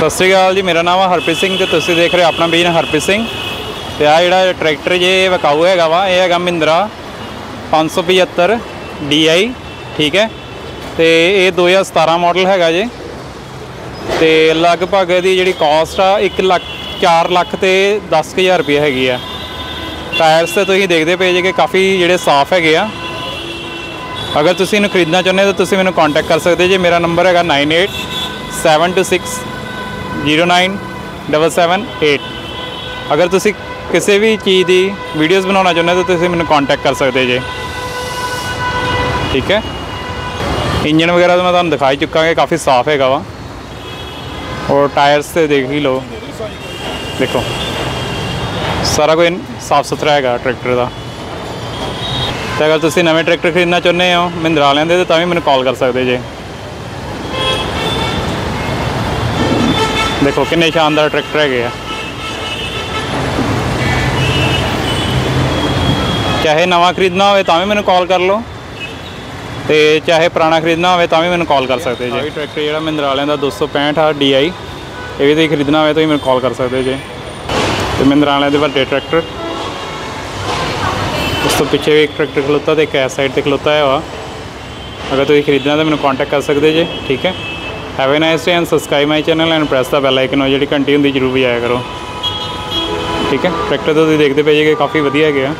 ਸਤਿ ਸ਼੍ਰੀ ਅਕਾਲ ਜੀ, ਮੇਰਾ ਨਾਮ ਹੈ ਹਰਪ੍ਰੀਤ ਸਿੰਘ ਤੇ ਤੁਸੀਂ ਦੇਖ ਰਹੇ ਹੋ ਆਪਣਾ ਬਿਜ਼ਨਸ ਹਰਪ੍ਰੀਤ ਸਿੰਘ। ਤੇ ਆ ਜਿਹੜਾ ਟਰੈਕਟਰ ਜੇ ਇਹ ਵਿਕਾਊ ਹੈਗਾ ਵਾ, ਇਹ ਹੈਗਾ ਮਹਿੰਦਰਾ 575 DI ਠੀਕ ਹੈ? ਤੇ ਇਹ 2017 ਮਾਡਲ ਹੈਗਾ ਜੇ। ਤੇ ਲਗਭਗ ਇਹਦੀ ਜਿਹੜੀ ਕਾਸਟ ਆ 1 ਲੱਖ 4 ਲੱਖ ਤੇ 10000 ਰੁਪਏ ਹੈਗੀ ਆ। ਟਾਇਰਸ ਤੇ ਤੁਸੀਂ ਦੇਖਦੇ ਪਏ ਜੇ ਕਿ ਕਾਫੀ ਜਿਹੜੇ ਸਾਫ਼ ਹੈਗੇ ਆ। ਅਗਰ ਤੁਸੀਂ ਇਹਨੂੰ ਖਰੀਦਣਾ ਚਾਹੁੰਦੇ ਹੋ ਤਾਂ ਤੁਸੀਂ ਮੈਨੂੰ ਕੰਟੈਕਟ ਕਰ ਸਕਦੇ ਜੇ। ਮੇਰਾ ਨੰਬਰ ਹੈਗਾ 987260 09778 ਅਗਰ ਤੁਸੀਂ ਕਿਸੇ ਵੀ ਚੀਜ਼ ਦੀ ਵੀਡੀਓਜ਼ ਬਣਾਉਣਾ ਚਾਹੁੰਦੇ ਹੋ, ਤਾਂ ਤੁਸੀਂ ਮੈਨੂੰ ਕੰਟੈਕਟ ਕਰ ਸਕਦੇ ਜੇ। ਠੀਕ ਹੈ? ਇੰਜਨ ਵਗੈਰਾ ਤਾਂ ਮੈਂ ਤੁਹਾਨੂੰ ਦਿਖਾ ਹੀ ਚੁੱਕਾ ਕਿ ਕਾਫੀ ਸਾਫ਼ ਹੈਗਾ ਵਾ। ਔਰ ਟਾਇਰਸ ਤੇ ਦੇਖ ਹੀ ਲਓ। ਦੇਖੋ। ਸਾਰਾ ਕੁਝ ਸਾਫ਼ ਸੁਥਰਾ ਹੈਗਾ ਟਰੈਕਟਰ ਦਾ। ਤੇ ਅਗਰ ਤੁਸੀਂ ਨਵੇਂ ਟਰੈਕਟਰ ਖਰੀਦਣਾ ਚਾਹੁੰਦੇ ਹੋ ਮਹਿੰਦਰਾ ਵਾਲਿਆਂ ਤਾਂ ਵੀ ਮੈਨੂੰ ਕਾਲ ਕਰ ਸਕਦੇ ਜੇ। ਦੇਖੋ ਕਿੰਨੇ ਸ਼ਾਨਦਾਰ ਟਰੈਕਟਰ ਹੈਗੇ ਆ। ਚਾਹੇ ਨਵਾਂ ਖਰੀਦਣਾ ਹੋਵੇ ਤਾਂ ਵੀ ਮੈਨੂੰ ਕਾਲ ਕਰ ਲਓ। ਤੇ ਚਾਹੇ ਪੁਰਾਣਾ ਖਰੀਦਣਾ ਹੋਵੇ ਤਾਂ ਵੀ ਮੈਨੂੰ ਕਾਲ ਕਰ ਸਕਦੇ ਜੀ। ਇਹ ਟਰੈਕਟਰ ਜਿਹੜਾ ਮਹਿੰਦਰਾ ਵਾਲਿਆਂ ਦਾ 265 ਆ DI ਇਹ ਵੀ ਤੁਸੀਂ ਖਰੀਦਣਾ ਹੋਵੇ ਤਾਂ ਮੈਨੂੰ ਕਾਲ ਕਰ ਸਕਦੇ ਜੇ। ਤੇ ਮਹਿੰਦਰਾ ਵਾਲਿਆਂ ਦੇ ਵੱਡੇ ਟਰੈਕਟਰ। ਉਸ ਤੋਂ ਪਿੱਛੇ ਵੀ ਇੱਕ ਟਰੈਕਟਰ ਖਲੋਤਾ ਤੇ ਇੱਕ ਐਸ ਸਾਈਡ ਤੇ ਖਲੋਤਾ ਹੈ ਵਾ ਅਗਰ ਤੁਸੀਂ ਖਰੀਦਣਾ ਤਾਂ ਮੈਨੂੰ ਕੰਟੈਕਟ ਕਰ ਸਕਦੇ ਜੇ, ਠੀਕ ਹੈ? Have a nice day and subscribe my channel and press the bell icon ਜਿਹੜੀ ਘੰਟੀ ਹੁੰਦੀ ਜ਼ਰੂਰ ਵਜਾਇਆ ਕਰੋ। ਠੀਕ ਹੈ? ਟਰੈਕਟਰ ਤਾਂ ਤੁਸੀਂ ਦੇਖਦੇ ਪਏ ਜੇ ਕਾਫੀ ਵਧੀਆ ਹੈਗੇ ਆ।